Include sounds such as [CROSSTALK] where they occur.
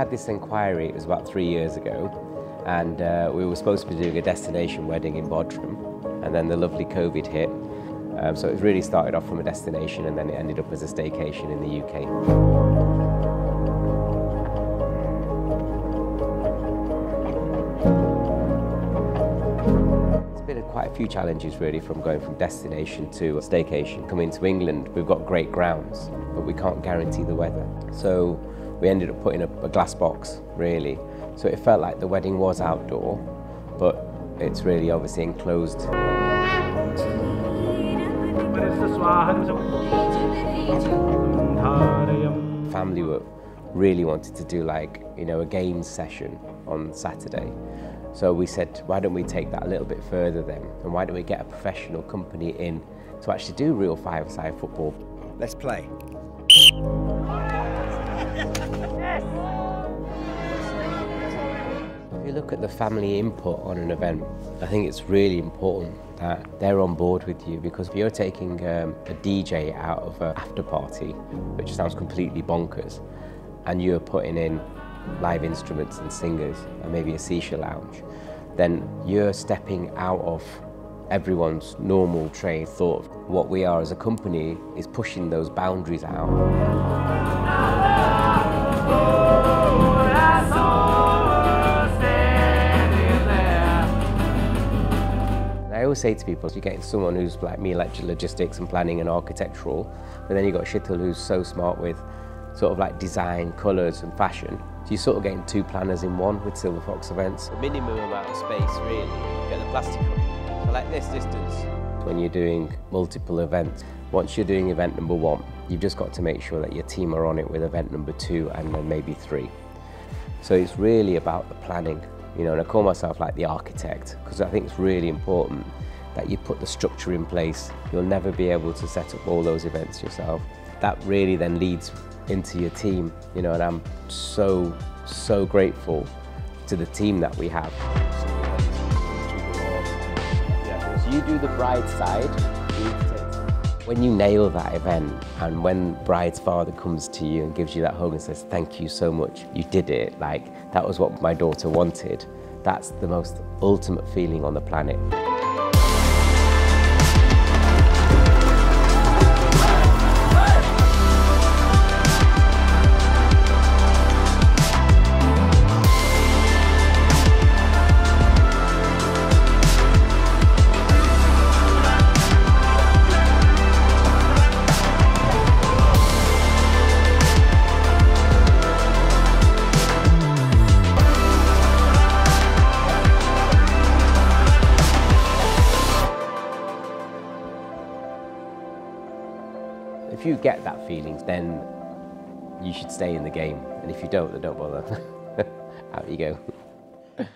Had this inquiry, it was about three years ago, and uh, we were supposed to be doing a destination wedding in Bodrum, and then the lovely COVID hit. Um, so it really started off from a destination and then it ended up as a staycation in the UK. It's been quite a few challenges really from going from destination to a staycation. Coming to England, we've got great grounds, but we can't guarantee the weather. So we ended up putting a, a glass box, really. So it felt like the wedding was outdoor, but it's really obviously enclosed. Family were really wanted to do like, you know, a games session on Saturday. So we said, why don't we take that a little bit further then? And why don't we get a professional company in to actually do real five-a-side football? Let's play. If you look at the family input on an event, I think it's really important that they're on board with you because if you're taking um, a DJ out of an after party, which sounds completely bonkers, and you're putting in live instruments and singers and maybe a seashell lounge, then you're stepping out of everyone's normal train thought. What we are as a company is pushing those boundaries out. I always say to people, you get someone who's like me, like logistics and planning and architectural, but then you've got Shitul who's so smart with sort of like design, colours and fashion. So you're sort of getting two planners in one with Silver Fox events. The minimum amount of space really, get the plastic up. So like this distance, when you're doing multiple events, once you're doing event number one, you've just got to make sure that your team are on it with event number two and then maybe three. So it's really about the planning, you know, and I call myself like the architect because I think it's really important that you put the structure in place. You'll never be able to set up all those events yourself. That really then leads into your team, you know, and I'm so, so grateful to the team that we have. You do the bride side, when you nail that event and when bride's father comes to you and gives you that hug and says, thank you so much, you did it, like that was what my daughter wanted, that's the most ultimate feeling on the planet. If you get that feeling, then you should stay in the game. And if you don't, then don't bother. [LAUGHS] Out you go.